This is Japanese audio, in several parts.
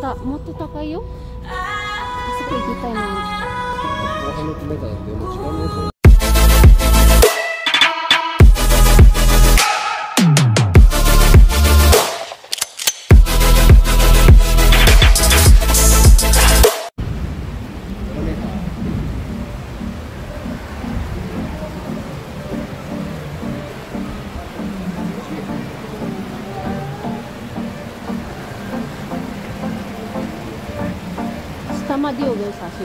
たもっと高いよ。いな más digo que es así.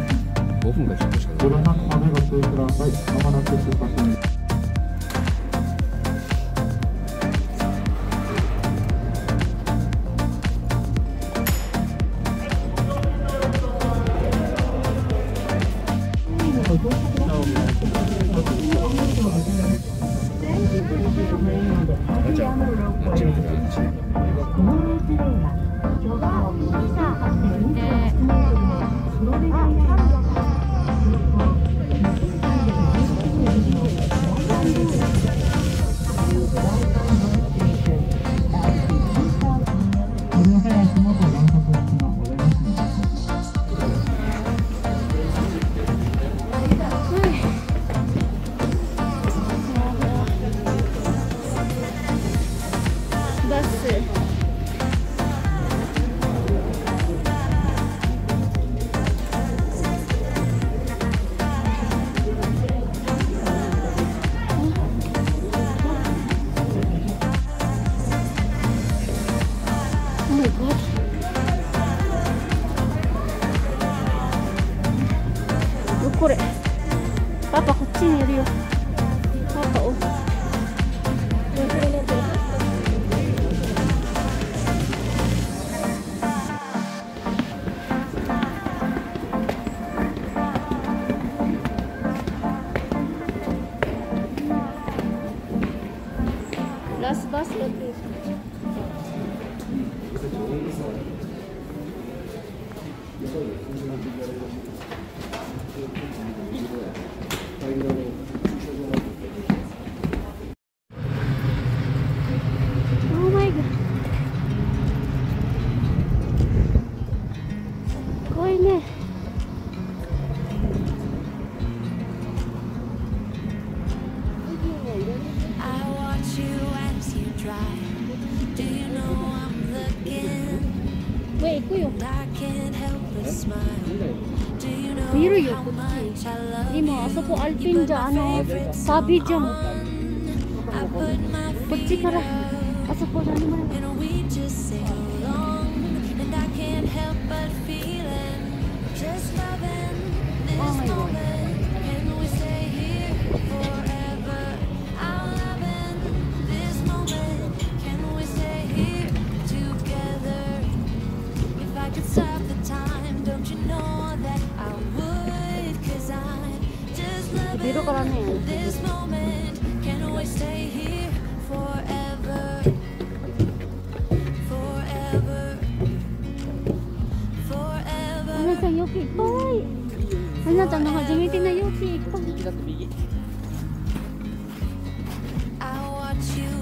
5分か10分しかない車の雨ご注意くださいまもなく出発すって。これパパこっちにいるよパパをラスバスのテープ。 네, 있고요. Miroyo kuti. Dimo asapo alpin jano sabi jam. Putsi kara asapo jani mana. Oh my god.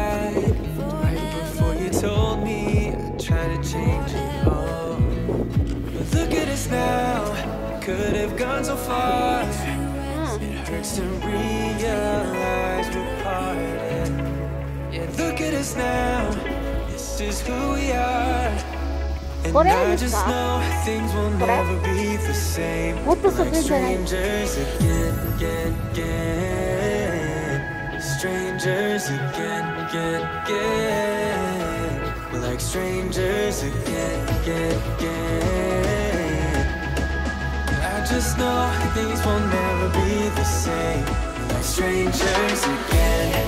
right Right before you told me I tried to change it all. But look at us now Could have gone so far. It hurts to realize we're parted. Yeah, look at us now This is who we are. I just know things will never be the same. What does like strangers again, again, again strangers again, again, again. We're like strangers again, again, again. I just know things will never be the same. We're like strangers again.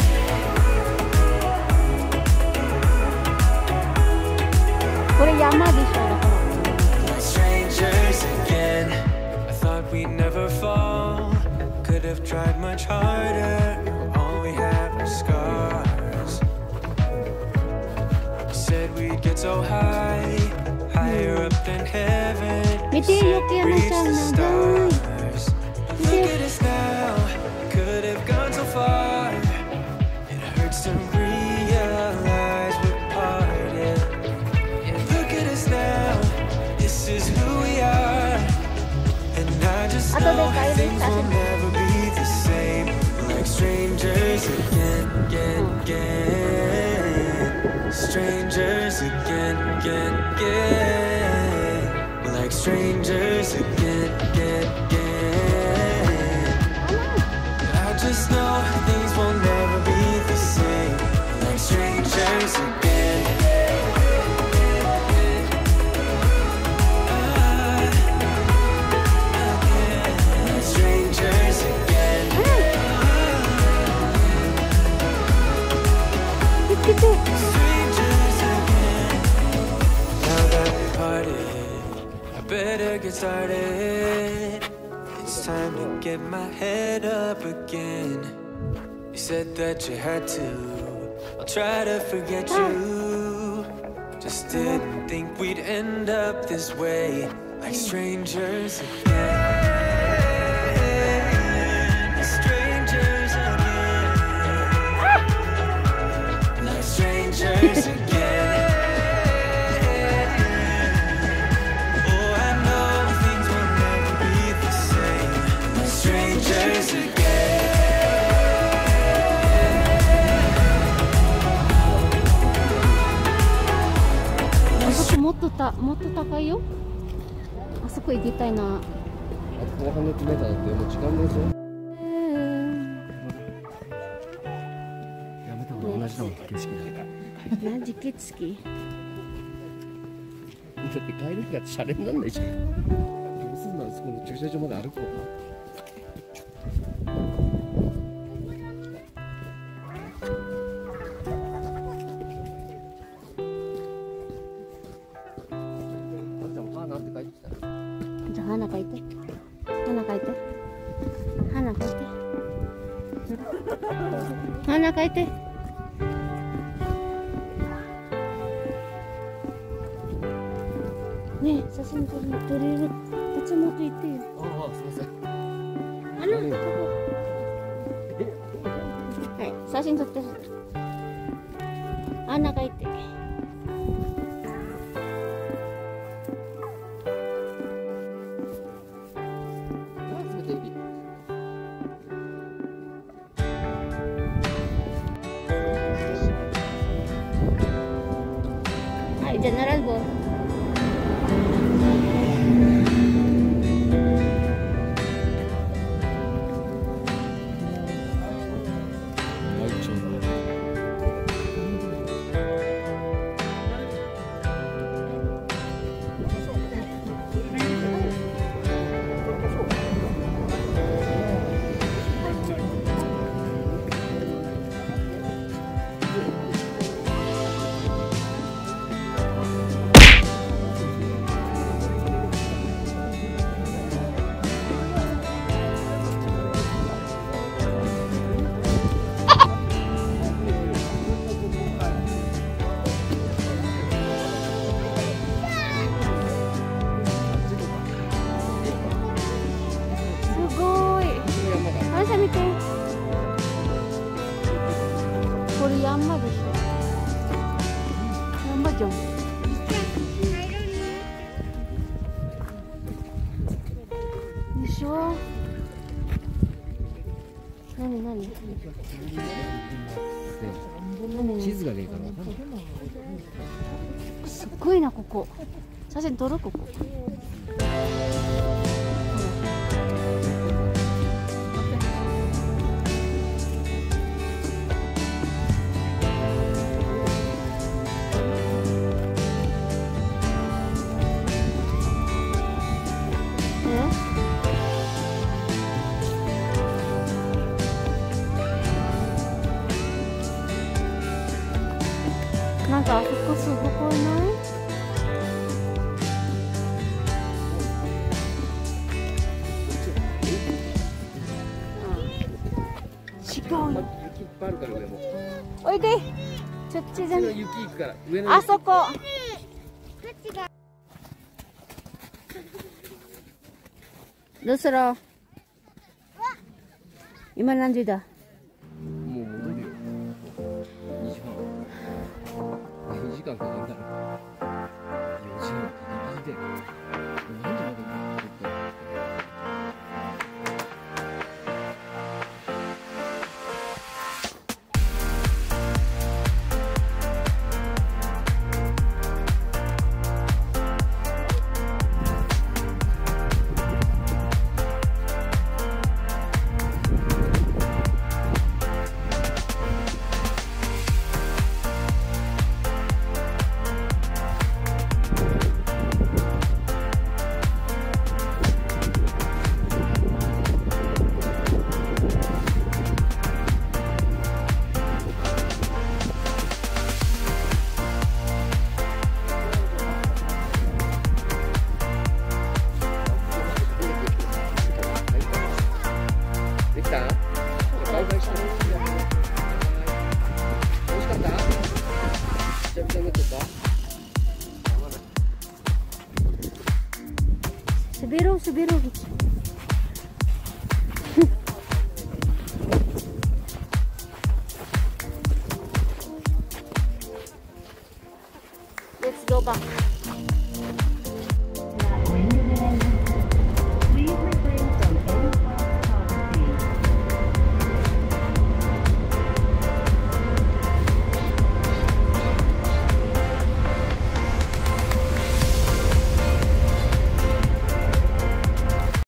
Like strangers again. I thought we'd never fall. Could have tried much harder. So high, higher up than heaven. You Mete said que no the sana, stars. Look at us now. Could have gone so far. It hurts to realize we're parted. Look at us now. This is who we are. And I just know things will never be the same. Like strangers again, again, again. Strangers again, again, like strangers again, again, again. I just know said that you had to. I'll try to forget you. Just didn't think we'd end up this way, like strangers again. っとたもっと高いよ。あそこ行きたいな。あと後半の決めただってもう時間ですよやめた方が同じだもん景色なんか何時期付きだって帰りがシャレになんないじゃん。どうすんのそこの駐車場まで歩こうか花描いて。花描いて。花描いて。花描いて。ねえ写真撮る撮れるこっち持って行ってよ。ああすいません。あのここ。はい写真撮って。花描いて。はいしょなになに地図がねえからわかなすっごいなここ。写真撮ろここ。おいで。そっちじゃない雪行くから上のあそこ。どうする？今何時だ？もう戻るよ。2時半。2時間かかんない4時半。ギリギリで何